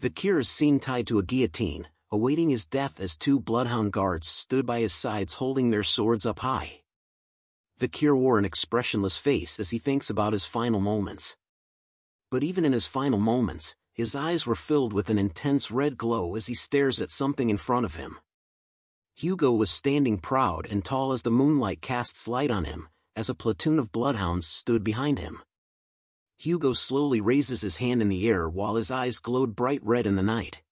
Vakir is seen tied to a guillotine, awaiting his death as two bloodhound guards stood by his sides holding their swords up high. Vakir wore an expressionless face as he thinks about his final moments. But even in his final moments, his eyes were filled with an intense red glow as he stares at something in front of him. Hugo was standing proud and tall as the moonlight casts light on him, as a platoon of bloodhounds stood behind him. Hugo slowly raises his hand in the air while his eyes glowed bright red in the night.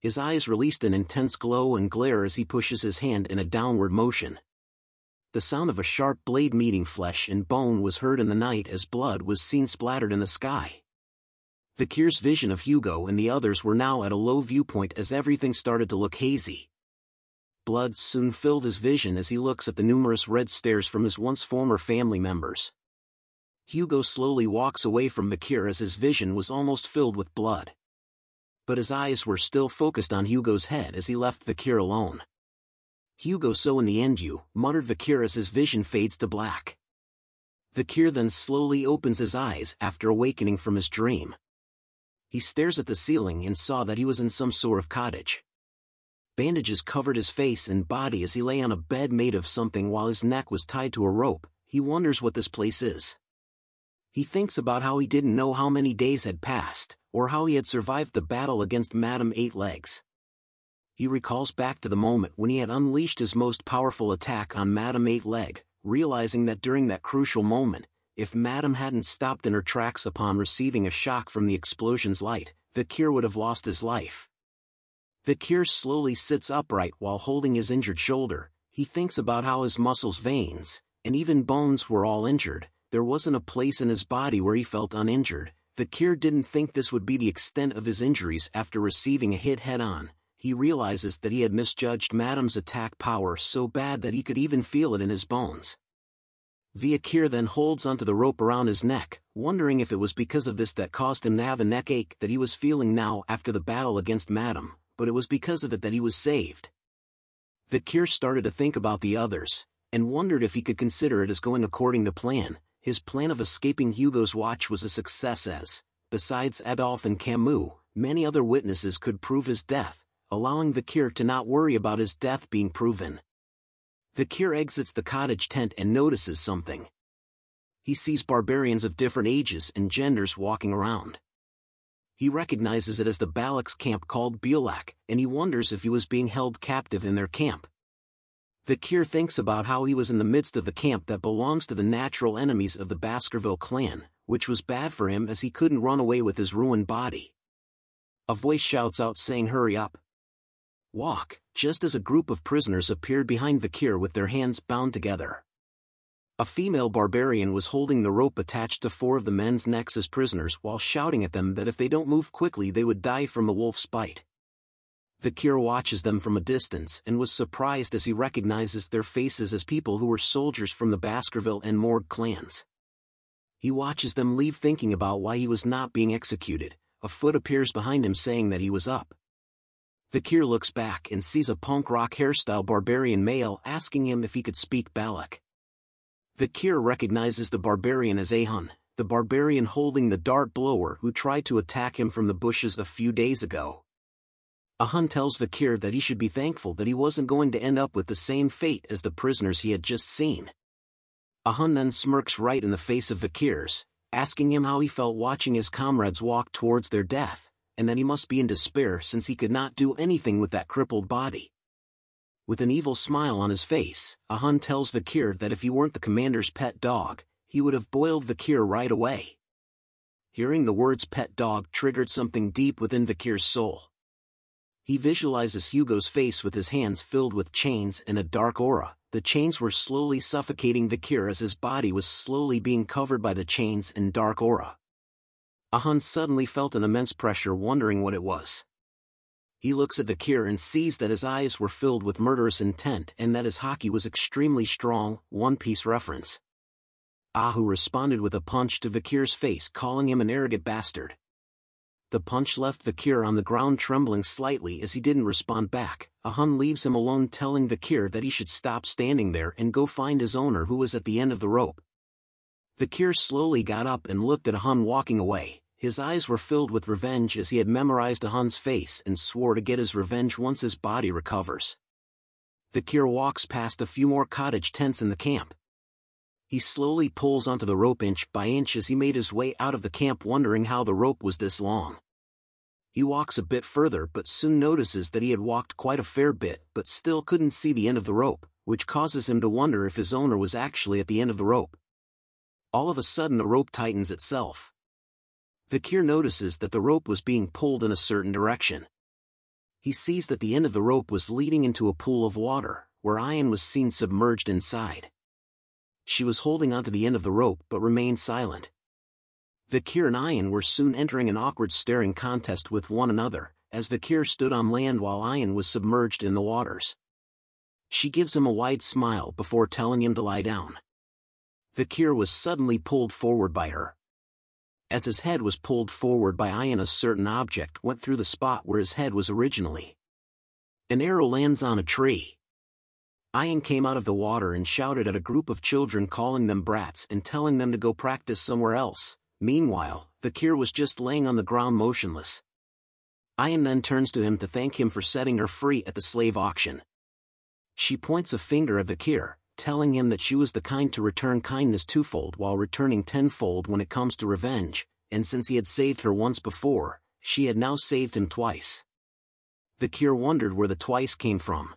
His eyes released an intense glow and glare as he pushes his hand in a downward motion. The sound of a sharp blade meeting flesh and bone was heard in the night as blood was seen splattered in the sky. Vakir's vision of Hugo and the others were now at a low viewpoint as everything started to look hazy. Blood soon filled his vision as he looks at the numerous red stares from his once former family members. Hugo slowly walks away from Vakir as his vision was almost filled with blood. But his eyes were still focused on Hugo's head as he left Vakir alone. Hugo so in the end you, muttered Vakir as his vision fades to black. Vakir then slowly opens his eyes after awakening from his dream. He stares at the ceiling and saw that he was in some sort of cottage. Bandages covered his face and body as he lay on a bed made of something while his neck was tied to a rope, he wonders what this place is. He thinks about how he didn't know how many days had passed, or how he had survived the battle against Madame Eight Legs. He recalls back to the moment when he had unleashed his most powerful attack on Madame Eight Leg, realizing that during that crucial moment, if Madame hadn't stopped in her tracks upon receiving a shock from the explosion's light, Vakir would have lost his life. Vakir slowly sits upright while holding his injured shoulder, he thinks about how his muscles veins, and even bones were all injured, there wasn't a place in his body where he felt uninjured. Vakir didn't think this would be the extent of his injuries after receiving a hit head-on. He realizes that he had misjudged Madam's attack power so bad that he could even feel it in his bones. Vakir then holds onto the rope around his neck, wondering if it was because of this that caused him to have a neck ache that he was feeling now after the battle against Madam, but it was because of it that he was saved. Vakir started to think about the others, and wondered if he could consider it as going according to plan. His plan of escaping Hugo's watch was a success as, besides Adolphe and Camus, many other witnesses could prove his death, allowing Vakir to not worry about his death being proven. Vakir exits the cottage tent and notices something. He sees barbarians of different ages and genders walking around he recognizes it as the Balak's camp called Bulak, and he wonders if he was being held captive in their camp. Vakir thinks about how he was in the midst of the camp that belongs to the natural enemies of the Baskerville clan, which was bad for him as he couldn't run away with his ruined body. A voice shouts out saying hurry up. Walk, just as a group of prisoners appeared behind Vakir with their hands bound together. A female barbarian was holding the rope attached to four of the men's necks as prisoners while shouting at them that if they don't move quickly they would die from the wolf's bite. Vakir watches them from a distance and was surprised as he recognizes their faces as people who were soldiers from the Baskerville and Morgue clans. He watches them leave thinking about why he was not being executed, a foot appears behind him saying that he was up. Vakir looks back and sees a punk rock hairstyle barbarian male asking him if he could speak Balak. Vakir recognizes the barbarian as Ahun, the barbarian holding the dart blower who tried to attack him from the bushes a few days ago. Ahun tells Vakir that he should be thankful that he wasn't going to end up with the same fate as the prisoners he had just seen. Ahun then smirks right in the face of Vakir's, asking him how he felt watching his comrades walk towards their death, and that he must be in despair since he could not do anything with that crippled body. With an evil smile on his face, Ahun tells Vakir that if he weren't the commander's pet dog, he would have boiled Vakir right away. Hearing the words pet dog triggered something deep within Vakir's soul. He visualizes Hugo's face with his hands filled with chains and a dark aura. The chains were slowly suffocating the Vakir as his body was slowly being covered by the chains and dark aura. Ahun suddenly felt an immense pressure wondering what it was he looks at the Vakir and sees that his eyes were filled with murderous intent and that his haki was extremely strong, One Piece reference. Ahun responded with a punch to Vakir's face calling him an arrogant bastard. The punch left Vakir on the ground trembling slightly as he didn't respond back. Ahun leaves him alone telling Vakir that he should stop standing there and go find his owner who was at the end of the rope. Vakir slowly got up and looked at Ahun walking away, His eyes were filled with revenge as he had memorized Ahun's face and swore to get his revenge once his body recovers. Vakir walks past a few more cottage tents in the camp. He slowly pulls onto the rope inch by inch as he made his way out of the camp wondering how the rope was this long. He walks a bit further but soon notices that he had walked quite a fair bit but still couldn't see the end of the rope, which causes him to wonder if his owner was actually at the end of the rope. All of a sudden the rope tightens itself. Vakir notices that the rope was being pulled in a certain direction. He sees that the end of the rope was leading into a pool of water, where Ayan was seen submerged inside. She was holding onto the end of the rope but remained silent. Vakir and Ayan were soon entering an awkward staring contest with one another, as the Vakir stood on land while Ayan was submerged in the waters. She gives him a wide smile before telling him to lie down. The Vakir was suddenly pulled forward by her, as his head was pulled forward by Ayan a certain object went through the spot where his head was originally. An arrow lands on a tree. Ayan came out of the water and shouted at a group of children calling them brats and telling them to go practice somewhere else. Meanwhile, Vakir was just laying on the ground motionless. Ayan then turns to him to thank him for setting her free at the slave auction. She points a finger at Vakir, telling him that she was the kind to return kindness twofold while returning tenfold when it comes to revenge, and since he had saved her once before, she had now saved him twice. Vakir wondered where the twice came from.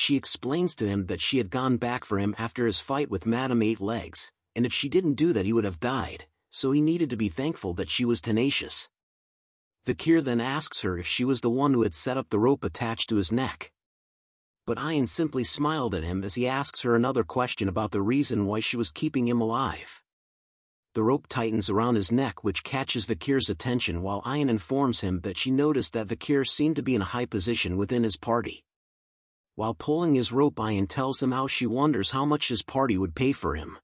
She explains to him that she had gone back for him after his fight with Madame Eight Legs, and if she didn't do that he would have died, so he needed to be thankful that she was tenacious. Vakir then asks her if she was the one who had set up the rope attached to his neck but Ayan simply smiled at him as he asks her another question about the reason why she was keeping him alive. The rope tightens around his neck which catches Vakir's attention while Ayan informs him that she noticed that Vakir seemed to be in a high position within his party. While pulling his rope by, Ayan tells him how she wonders how much his party would pay for him.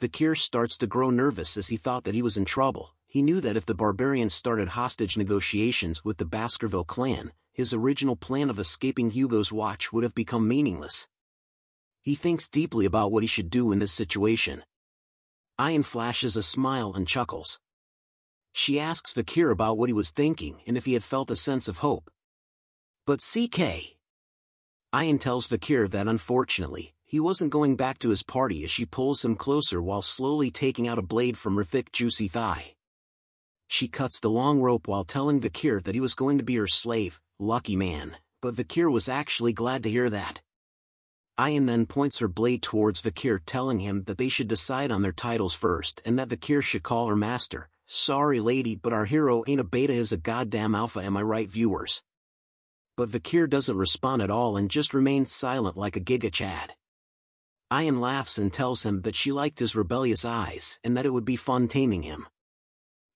Vakir starts to grow nervous as he thought that he was in trouble, he knew that if the barbarians started hostage negotiations with the Baskerville clan, his original plan of escaping Hugo's watch would have become meaningless. He thinks deeply about what he should do in this situation. Ayan flashes a smile and chuckles. She asks Vakir about what he was thinking and if he had felt a sense of hope. But CK. Ayan tells Vakir that unfortunately, he wasn't going back to his party as she pulls him closer while slowly taking out a blade from her thick juicy thigh. She cuts the long rope while telling Vakir that he was going to be her slave, lucky man, but Vakir was actually glad to hear that. Ayan then points her blade towards Vakir telling him that they should decide on their titles first and that Vakir should call her master. Sorry lady but our hero ain't a beta is a goddamn alpha am I right viewers? But Vakir doesn't respond at all and just remains silent like a giga chad. Ayan laughs and tells him that she liked his rebellious eyes and that it would be fun taming him.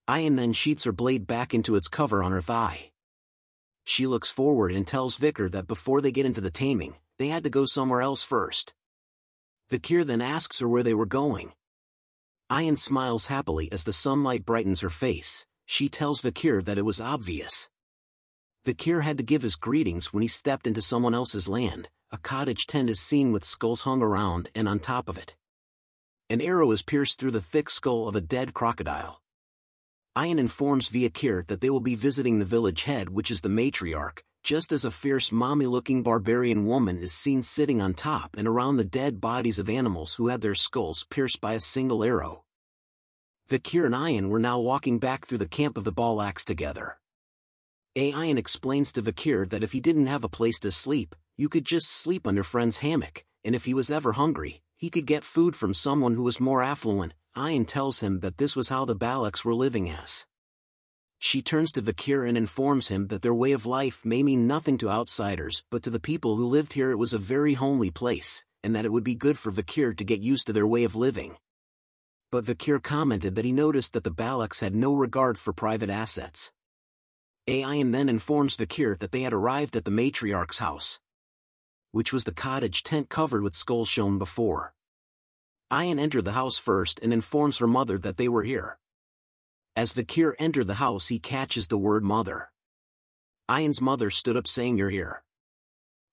Ayan then sheets her blade back into its cover on her thigh she looks forward and tells Vakir that before they get into the taming, they had to go somewhere else first. Vakir then asks her where they were going. Ayan smiles happily as the sunlight brightens her face, she tells Vakir that it was obvious. Vakir had to give his greetings when he stepped into someone else's land, a cottage tent is seen with skulls hung around and on top of it. An arrow is pierced through the thick skull of a dead crocodile. Ayan informs Vakir that they will be visiting the village head which is the matriarch, just as a fierce mommy-looking barbarian woman is seen sitting on top and around the dead bodies of animals who had their skulls pierced by a single arrow. Vakir and Ayan were now walking back through the camp of the Balaks together. Ayan explains to Vakir that if he didn't have a place to sleep, you could just sleep under friend's hammock, and if he was ever hungry, he could get food from someone who was more affluent, Ayan tells him that this was how the Balaks were living as. She turns to Vakir and informs him that their way of life may mean nothing to outsiders but to the people who lived here it was a very homely place, and that it would be good for Vakir to get used to their way of living. But Vakir commented that he noticed that the Balaks had no regard for private assets. Ayan then informs Vakir that they had arrived at the matriarch's house, which was the cottage tent covered with skulls shown before. Ayan entered the house first and informs her mother that they were here. As Vakir entered the house he catches the word mother. Ayan's mother stood up saying you're here.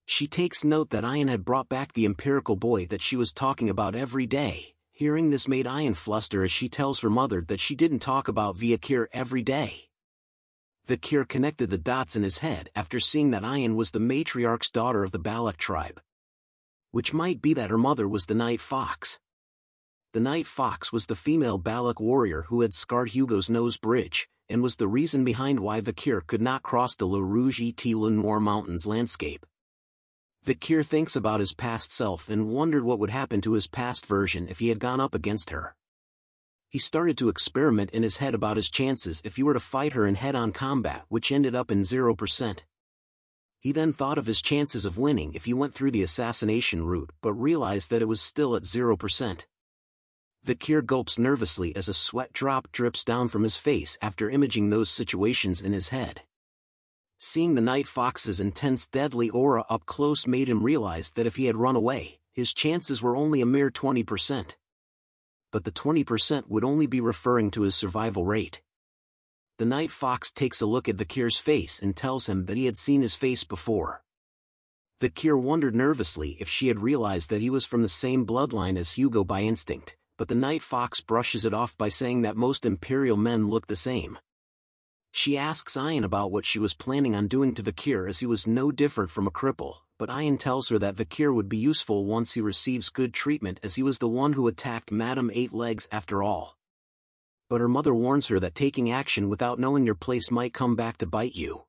She takes note that Ayan had brought back the empirical boy that she was talking about every day, Hearing this made Ayan fluster as she tells her mother that she didn't talk about Viakir every day. Vakir connected the dots in his head after seeing that Ayan was the matriarch's daughter of the Balak tribe. Which might be that her mother was the Night Fox. The Night Fox was the female Balak warrior who had scarred Hugo's nose bridge, and was the reason behind why Vakir could not cross the Le Rouge et Noir Mountains landscape. Vakir thinks about his past self and wondered what would happen to his past version if he had gone up against her he started to experiment in his head about his chances if he were to fight her in head-on combat which ended up in 0%. He then thought of his chances of winning if he went through the assassination route but realized that it was still at 0%. Vakir gulps nervously as a sweat drop drips down from his face after imaging those situations in his head. Seeing the Night Fox's intense deadly aura up close made him realize that if he had run away, his chances were only a mere 20% but the 20% would only be referring to his survival rate. The night fox takes a look at Vakir's face and tells him that he had seen his face before. Vakir wondered nervously if she had realized that he was from the same bloodline as Hugo by instinct, but the night fox brushes it off by saying that most imperial men look the same. She asks Ayan about what she was planning on doing to Vakir as he was no different from a cripple, but Ayan tells her that Vakir would be useful once he receives good treatment as he was the one who attacked Madame Eight Legs after all. But her mother warns her that taking action without knowing your place might come back to bite you.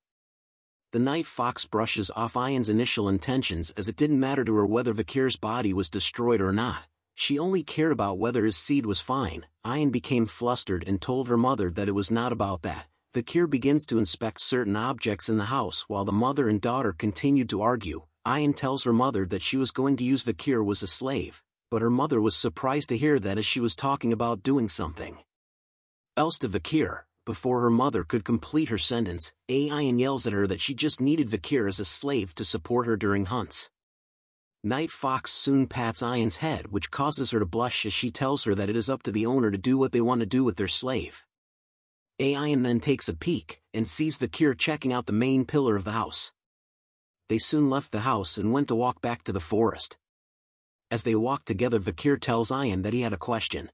The night fox brushes off Ayan's initial intentions as it didn't matter to her whether Vakir's body was destroyed or not, she only cared about whether his seed was fine. Ian became flustered and told her mother that it was not about that. Vakir begins to inspect certain objects in the house while the mother and daughter continued to argue, Ayan tells her mother that she was going to use Vakir was a slave, but her mother was surprised to hear that as she was talking about doing something else to Vakir. Before her mother could complete her sentence, Ayan yells at her that she just needed Vakir as a slave to support her during hunts. Night Fox soon pats Ayan's head which causes her to blush as she tells her that it is up to the owner to do what they want to do with their slave. Ayan then takes a peek, and sees Vakir checking out the main pillar of the house they soon left the house and went to walk back to the forest. As they walked together Vakir tells Ayan that he had a question.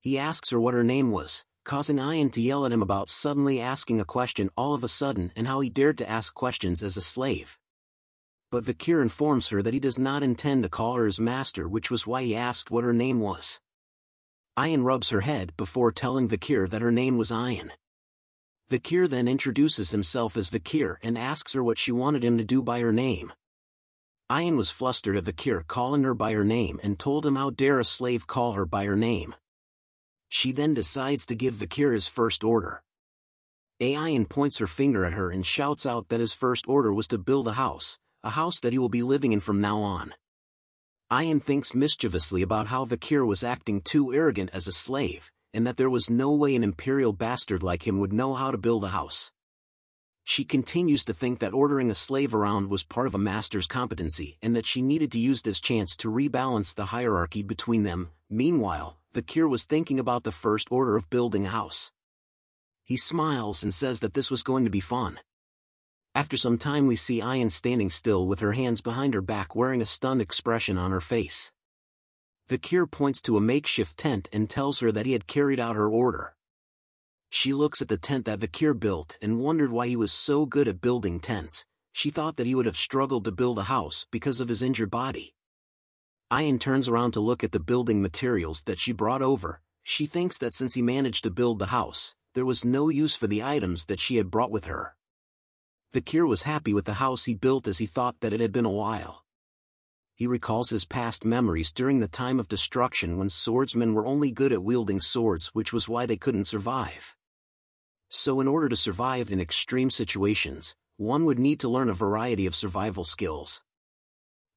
He asks her what her name was, causing Ayan to yell at him about suddenly asking a question all of a sudden and how he dared to ask questions as a slave. But Vakir informs her that he does not intend to call her his master which was why he asked what her name was. Ayan rubs her head before telling Vakir that her name was Ayan. Vakir then introduces himself as Vakir and asks her what she wanted him to do by her name. Ayan was flustered at Vakir calling her by her name and told him how dare a slave call her by her name. She then decides to give Vakir his first order. Ayan points her finger at her and shouts out that his first order was to build a house, a house that he will be living in from now on. Ayan thinks mischievously about how Vakir was acting too arrogant as a slave, and that there was no way an imperial bastard like him would know how to build a house. She continues to think that ordering a slave around was part of a master's competency and that she needed to use this chance to rebalance the hierarchy between them. Meanwhile, Vakir was thinking about the first order of building a house. He smiles and says that this was going to be fun. After some time we see Ayan standing still with her hands behind her back wearing a stunned expression on her face. Vakir points to a makeshift tent and tells her that he had carried out her order. She looks at the tent that Vakir built and wondered why he was so good at building tents. She thought that he would have struggled to build a house because of his injured body. Ayan turns around to look at the building materials that she brought over. She thinks that since he managed to build the house, there was no use for the items that she had brought with her. Vakir was happy with the house he built as he thought that it had been a while he recalls his past memories during the time of destruction when swordsmen were only good at wielding swords which was why they couldn't survive. So in order to survive in extreme situations, one would need to learn a variety of survival skills.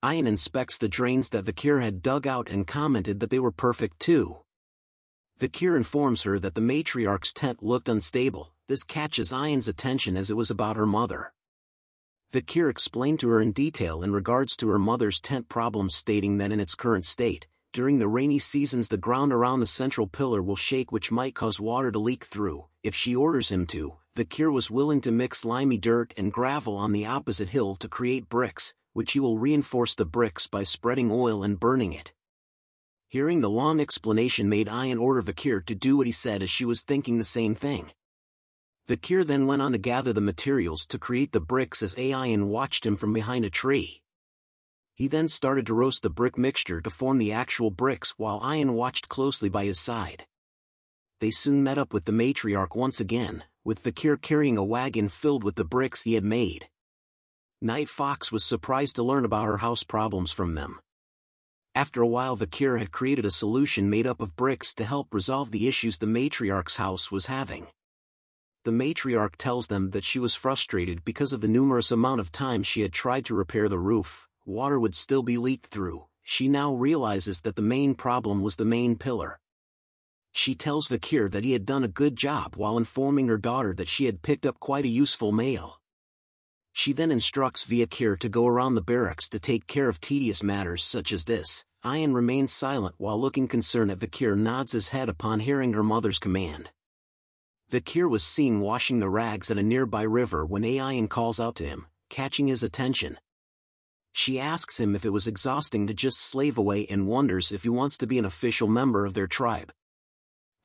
Ayan inspects the drains that Vakir had dug out and commented that they were perfect too. Vakir informs her that the matriarch's tent looked unstable, this catches Ayan's attention as it was about her mother. Vakir explained to her in detail in regards to her mother's tent problems stating that in its current state, during the rainy seasons the ground around the central pillar will shake which might cause water to leak through. If she orders him to, Vakir was willing to mix limey dirt and gravel on the opposite hill to create bricks, which he will reinforce the bricks by spreading oil and burning it. Hearing the long explanation made Ayan order Vakir to do what he said as she was thinking the same thing. Vakir then went on to gather the materials to create the bricks as Ayan watched him from behind a tree. He then started to roast the brick mixture to form the actual bricks while Ayan watched closely by his side. They soon met up with the matriarch once again, with Vakir carrying a wagon filled with the bricks he had made. Night Fox was surprised to learn about her house problems from them. After a while Vakir had created a solution made up of bricks to help resolve the issues the matriarch's house was having. The matriarch tells them that she was frustrated because of the numerous amount of times she had tried to repair the roof, water would still be leaked through, she now realizes that the main problem was the main pillar. She tells Vakir that he had done a good job while informing her daughter that she had picked up quite a useful mail. She then instructs Vakir to go around the barracks to take care of tedious matters such as this. Ayan remains silent while looking concerned at Vakir nods his head upon hearing her mother's command. Vakir was seen washing the rags at a nearby river when Ayan calls out to him, catching his attention. She asks him if it was exhausting to just slave away and wonders if he wants to be an official member of their tribe.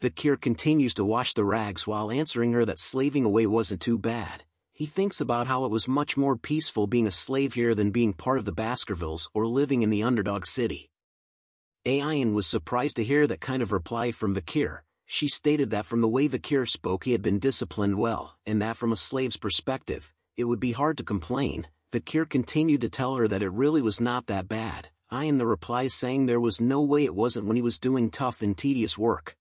Vakir continues to wash the rags while answering her that slaving away wasn't too bad, he thinks about how it was much more peaceful being a slave here than being part of the Baskervilles or living in the underdog city. Ayan was surprised to hear that kind of reply from Vakir. She stated that from the way Vakir spoke he had been disciplined well, and that from a slave's perspective, it would be hard to complain. Vakir continued to tell her that it really was not that bad, Ayan the reply saying there was no way it wasn't when he was doing tough and tedious work.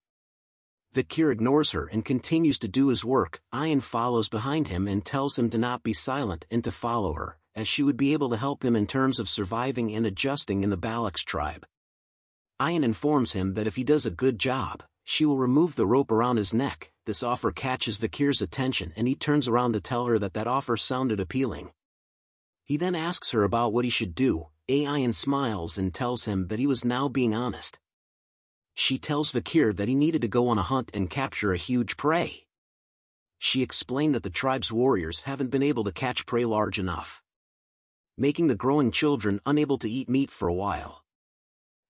Vakir ignores her and continues to do his work, Ayan follows behind him and tells him to not be silent and to follow her, as she would be able to help him in terms of surviving and adjusting in the Balax tribe. Ayan informs him that if he does a good job, she will remove the rope around his neck, this offer catches Vakir's attention and he turns around to tell her that that offer sounded appealing. He then asks her about what he should do, Ayan smiles and tells him that he was now being honest, she tells Vakir that he needed to go on a hunt and capture a huge prey. She explained that the tribe's warriors haven't been able to catch prey large enough, making the growing children unable to eat meat for a while.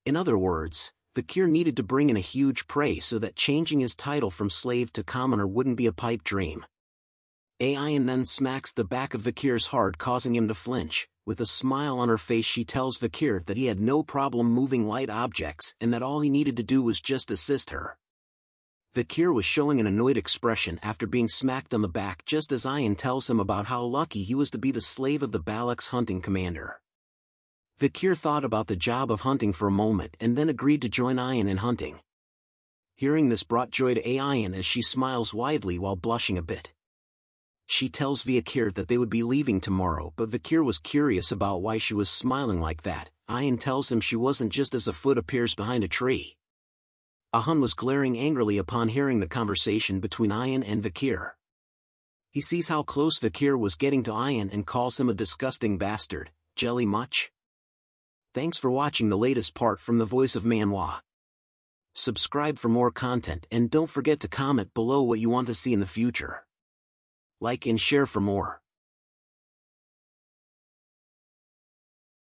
In other words, Vakir needed to bring in a huge prey so that changing his title from slave to commoner wouldn't be a pipe dream. Ayan then smacks the back of Vakir's heart causing him to flinch, with a smile on her face she tells Vakir that he had no problem moving light objects and that all he needed to do was just assist her. Vakir was showing an annoyed expression after being smacked on the back just as Ayan tells him about how lucky he was to be the slave of the Balax hunting commander. Vakir thought about the job of hunting for a moment and then agreed to join Ayan in hunting. Hearing this brought joy to Ayan as she smiles widely while blushing a bit. She tells Vakir that they would be leaving tomorrow but Vakir was curious about why she was smiling like that. Ayan tells him she wasn't just as a foot appears behind a tree. Ahun was glaring angrily upon hearing the conversation between Ayan and Vakir. He sees how close Vakir was getting to Ayan and calls him a disgusting bastard, jelly much? Thanks for watching the latest part from the voice of Manhwa. Subscribe for more content and don't forget to comment below what you want to see in the future like and share for more.